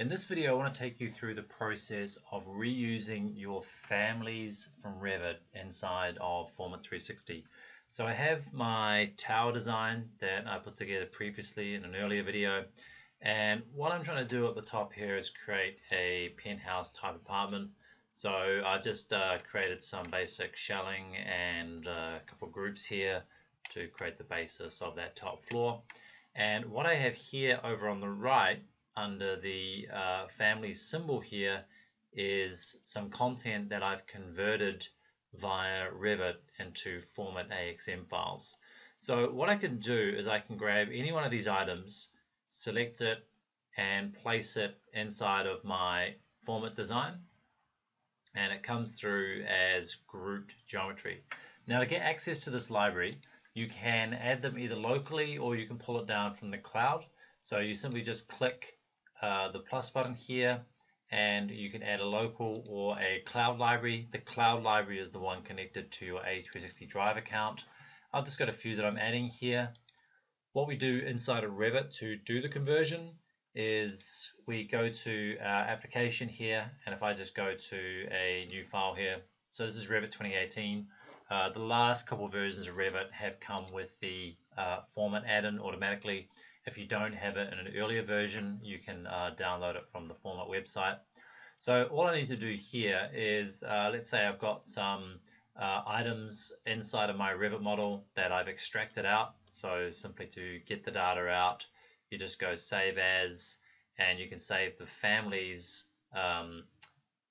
In this video I want to take you through the process of reusing your families from Revit inside of FormIt 360. So I have my tower design that I put together previously in an earlier video and what I'm trying to do at the top here is create a penthouse type apartment. So I just uh, created some basic shelling and uh, a couple groups here to create the basis of that top floor. And what I have here over on the right under the uh, family symbol here is some content that I've converted via Revit into FormIt AXM files. So what I can do is I can grab any one of these items, select it, and place it inside of my FormIt design and it comes through as grouped geometry. Now to get access to this library you can add them either locally or you can pull it down from the cloud. So you simply just click uh, the plus button here and you can add a local or a cloud library. The cloud library is the one connected to your A360 Drive account. I've just got a few that I'm adding here. What we do inside of Revit to do the conversion is we go to our application here and if I just go to a new file here so this is Revit 2018 uh, the last couple of versions of Revit have come with the uh, FormIt add-in automatically. If you don't have it in an earlier version, you can uh, download it from the FormIt website. So all I need to do here is, uh, let's say I've got some uh, items inside of my Revit model that I've extracted out. So simply to get the data out, you just go save as, and you can save the families um,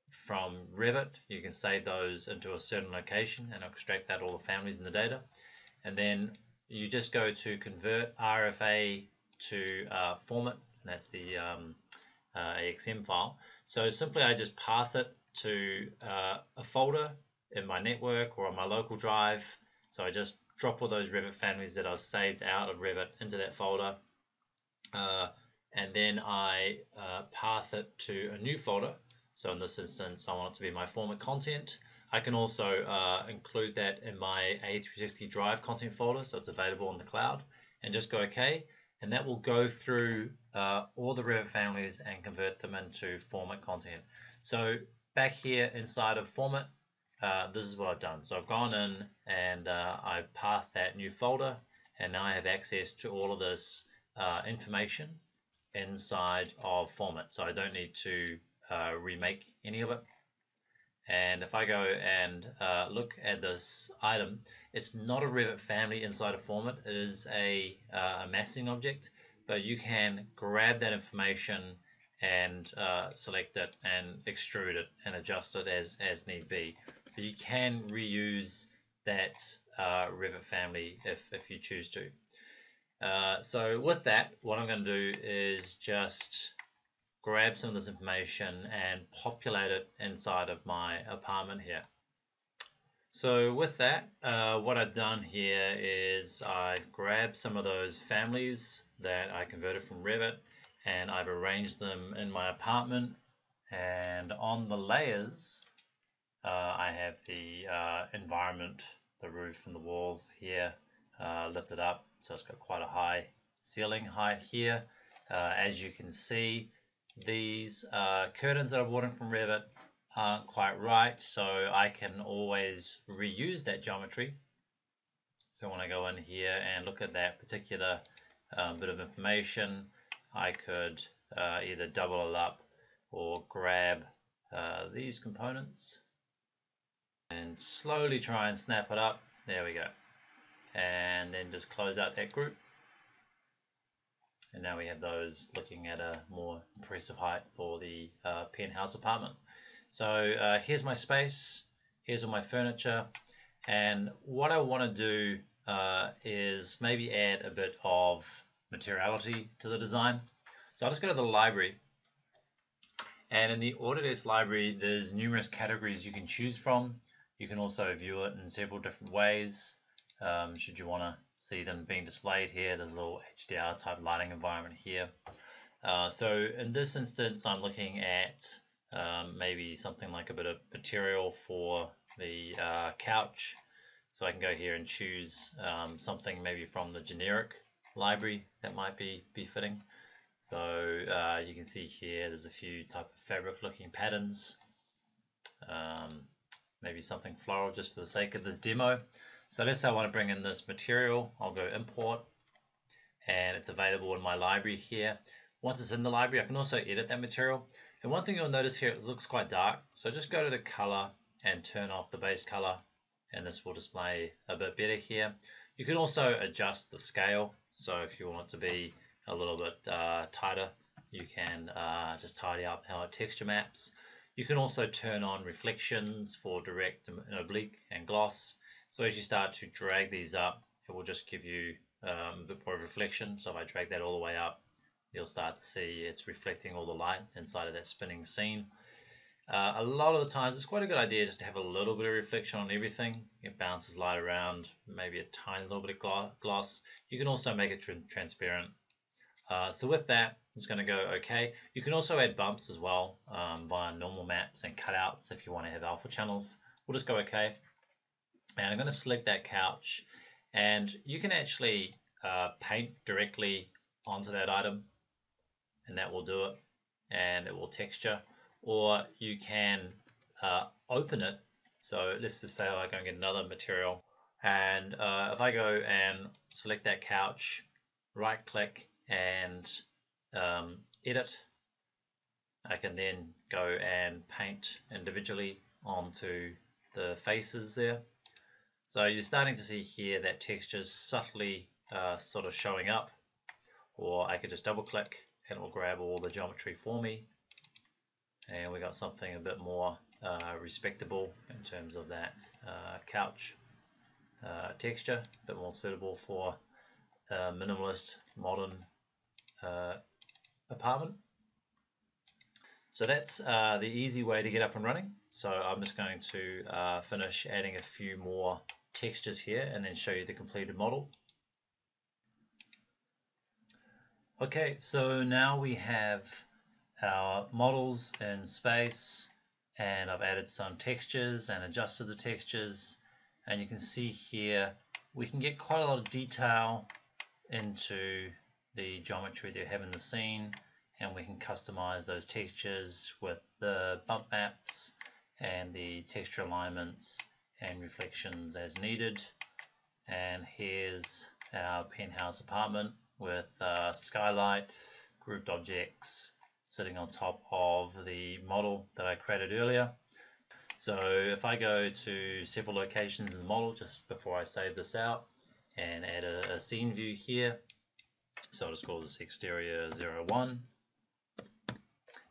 from Revit. You can save those into a certain location and extract that all the families in the data. And then you just go to convert RFA to uh, FormIt, and that's the um, uh, AXM file. So simply I just path it to uh, a folder in my network or on my local drive. So I just drop all those Revit families that I've saved out of Revit into that folder. Uh, and then I uh, path it to a new folder so in this instance, I want it to be my FormIt content. I can also uh, include that in my A360 Drive content folder, so it's available on the cloud, and just go OK. And that will go through uh, all the Revit families and convert them into FormIt content. So back here inside of FormIt, uh, this is what I've done. So I've gone in and uh, I've pathed that new folder, and now I have access to all of this uh, information inside of FormIt. So I don't need to uh, remake any of it. And if I go and uh, look at this item, it's not a Revit family inside a FormIt. It is a, uh, a massing object, but you can grab that information and uh, select it and extrude it and adjust it as, as need be. So you can reuse that uh, Revit family if, if you choose to. Uh, so with that, what I'm going to do is just grab some of this information and populate it inside of my apartment here. So with that, uh, what I've done here is I've grabbed some of those families that I converted from Revit and I've arranged them in my apartment and on the layers uh, I have the uh, environment, the roof and the walls here uh, lifted up so it's got quite a high ceiling height here. Uh, as you can see these uh, curtains that I've bought in from Revit aren't quite right, so I can always reuse that geometry. So when I go in here and look at that particular um, bit of information, I could uh, either double it up or grab uh, these components and slowly try and snap it up. There we go. And then just close out that group. And now we have those looking at a more impressive height for the uh, penthouse apartment. So uh, here's my space, here's all my furniture, and what I want to do uh, is maybe add a bit of materiality to the design. So I'll just go to the library, and in the Autodesk library, there's numerous categories you can choose from. You can also view it in several different ways um, should you want to see them being displayed here. There's a little HDR type lighting environment here. Uh, so in this instance, I'm looking at um, maybe something like a bit of material for the uh, couch. So I can go here and choose um, something maybe from the generic library that might be, be fitting. So uh, you can see here there's a few type of fabric looking patterns. Um, maybe something floral just for the sake of this demo. So let's say I want to bring in this material. I'll go import and it's available in my library here. Once it's in the library, I can also edit that material. And one thing you'll notice here, it looks quite dark. So just go to the color and turn off the base color and this will display a bit better here. You can also adjust the scale. So if you want it to be a little bit uh, tighter, you can uh, just tidy up how it texture maps. You can also turn on reflections for direct and oblique and gloss. So as you start to drag these up, it will just give you um, a bit more reflection. So if I drag that all the way up, you'll start to see it's reflecting all the light inside of that spinning scene. Uh, a lot of the times it's quite a good idea just to have a little bit of reflection on everything. It bounces light around, maybe a tiny little bit of gloss. You can also make it transparent. Uh, so with that, it's going to go okay. You can also add bumps as well um, via normal maps and cutouts if you want to have alpha channels. We'll just go okay. And I'm going to select that couch and you can actually uh, paint directly onto that item and that will do it and it will texture. Or you can uh, open it. So let's just say I go and get another material and uh, if I go and select that couch right click and um, edit I can then go and paint individually onto the faces there so you're starting to see here that texture's subtly uh, sort of showing up or I could just double click and it will grab all the geometry for me and we got something a bit more uh, respectable in terms of that uh, couch uh, texture, a bit more suitable for a minimalist modern uh, apartment. So that's uh, the easy way to get up and running. So I'm just going to uh, finish adding a few more textures here and then show you the completed model. Okay, so now we have our models in space and I've added some textures and adjusted the textures and you can see here we can get quite a lot of detail into the geometry that you have in the scene and we can customize those textures with the bump maps and the texture alignments and reflections as needed. And here's our penthouse apartment with uh, skylight grouped objects sitting on top of the model that I created earlier. So if I go to several locations in the model just before I save this out and add a, a scene view here. So I'll just call this exterior 01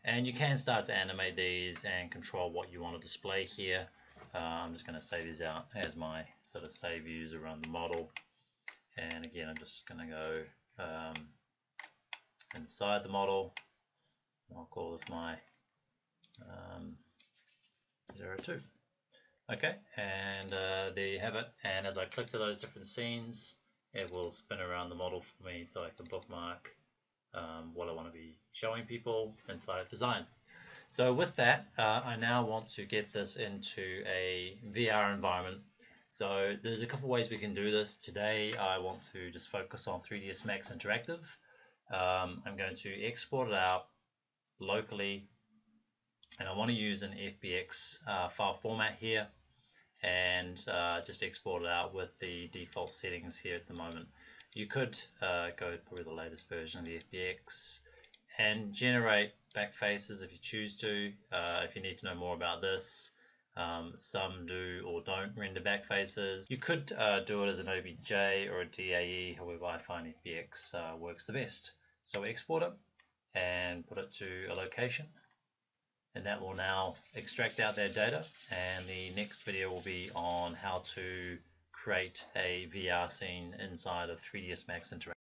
and you can start to animate these and control what you want to display here uh, I'm just going to save these out as my sort of save views around the model. And again, I'm just going to go um, inside the model. I'll call this my um, 02. Okay, and uh, there you have it. And as I click to those different scenes, it will spin around the model for me so I can bookmark um, what I want to be showing people inside of design. So with that, uh, I now want to get this into a VR environment. So there's a couple ways we can do this. Today I want to just focus on 3ds Max Interactive. Um, I'm going to export it out locally and I want to use an FBX uh, file format here and uh, just export it out with the default settings here at the moment. You could uh, go probably the latest version of the FBX and generate back faces if you choose to. Uh, if you need to know more about this, um, some do or don't render back faces. You could uh, do it as an OBJ or a DAE, however I find FBX uh, works the best. So export it and put it to a location and that will now extract out their data and the next video will be on how to create a VR scene inside of 3ds Max Interactive.